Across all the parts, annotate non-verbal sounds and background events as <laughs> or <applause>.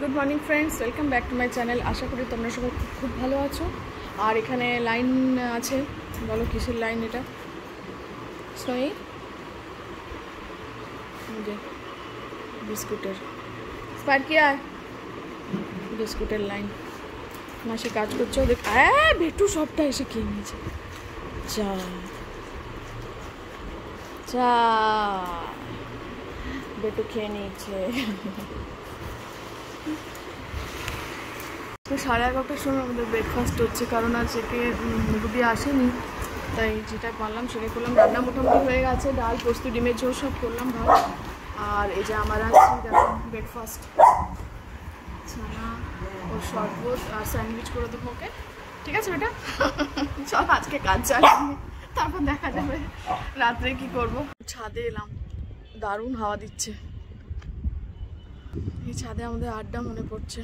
Good morning friends welcome back to my channel আশা করি তোমরা সবাই খুব ভালো আছো। আর এখানে লাইন আছে। বলো, কিসের লাইন এটা? স্নোই যে, বিস্কুটের। স্পার্কি আর বিস্কুটের লাইন মাসে কাজ করছে, ওদের হ্যাঁ বেটু সবটা এসে খেয়ে নিয়েছে। চা চা বেটু খেয়ে নিয়েছে। সাড়ে এগারোটার সময় আমাদের ব্রেকফাস্ট হচ্ছে, কারণ আজকে রুবি আসেনি। তাই যেটা পারলাম সেটা করলাম। রান্না মোটামুটি হয়ে গেছে, ডাল, পোস্ত, ডিমের ঝোল সব করলাম ভালো আর এই যে আমার আছে, দেখো ব্রেকফাস্ট ছানা ও শরবত আর স্যান্ডউইচ করে দেবো ওকে। ঠিক আছে বেটা? <laughs> চল আজকে কাজ চালিয়ে তারপর দেখা যাবে রাত্রে কি করব। ছাদে এলাম, দারুণ হাওয়া দিচ্ছে। এই ছাদে আমাদের আড্ডা মনে পড়ছে।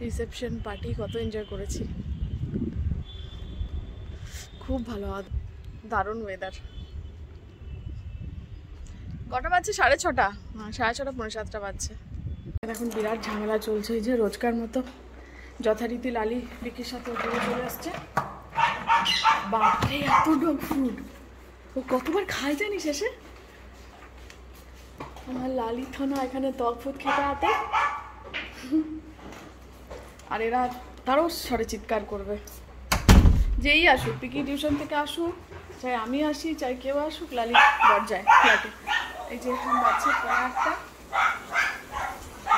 রিসেপশন পার্টি, কত এনজয় করেছি। খুব ভালো দারুণ ওয়েদার কটা বাজছে? সাড়ে ছটা। সাড়ে ছটা পনেরো সাতটা বাজছে। এখন বিরাট ঝামেলা চলছে এই যে রোজকার মতো। যথারীতি লালি বিকির সাথে উপরে চলে আসছে। বাপরে, এত ডগ ফুড ও কতবার খায় জানিস শেষে আমার লালি থানা এখানে দগ ফুড খেতে আতে আর এরা তারও স্বরে চিৎকার করবে। যেই আসুক, পিকি টিউশন থেকে আসুক, চাই আমি আসি, চাই কেউ আসুক লালি দরজায় ফ্ল্যাটে। এই যে এখন বাচ্চা একটা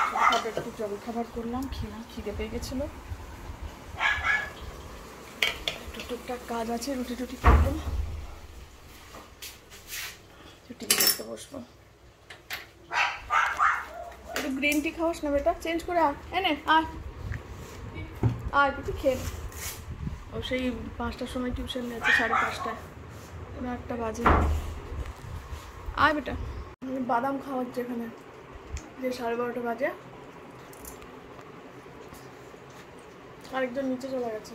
ছোটোখাটো একটু জল খাবার করলাম, খেলাম, খিদে পেয়ে গেছিল। টুকটাক কাজ আছে, রুটি টুটি করব। টিভি দেখতে বসবো। গ্রিন টি খাওয়াস না বেটা চেঞ্জ করে আয়। এনে আয়। আয় তুই খেয়ে। ও সেই পাঁচটার সময় টিউশন নিয়েছে সাড়ে পাঁচটায়। কোনো একটা বাজে। আয় বেটা। বাদাম খাওয়াচ্ছে এখানে। যে সাড়ে বারোটা বাজে। আরেকজন নিচে চলে গেছে।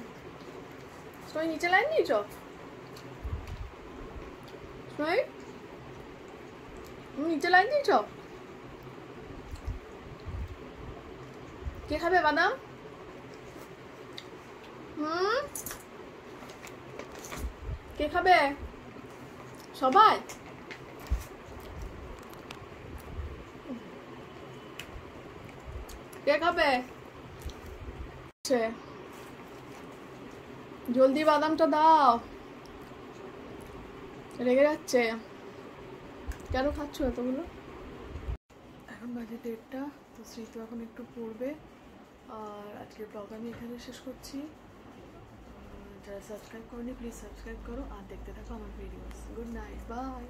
সবাই নিচে লাইন নিয়েছ? সবাই নিচে লাইন দিয়েছ? কে খাবে বাদাম? হুম? কে খাবে? সবাই? কে খাবে? জলদি বাদামটা দাও। রেগে যাচ্ছে। কেন খাচ্ছ এতগুলো? বাজে দেড়টা, তো স্মৃতি এখন একটু পড়বে। আর আজকের ব্লগ আমি এখানে শেষ করছি। যারা সাবস্ক্রাইব করনি প্লিজ সাবস্ক্রাইব করো। আর দেখতে থাকো আমার ভিডিওস গুড নাইট বাই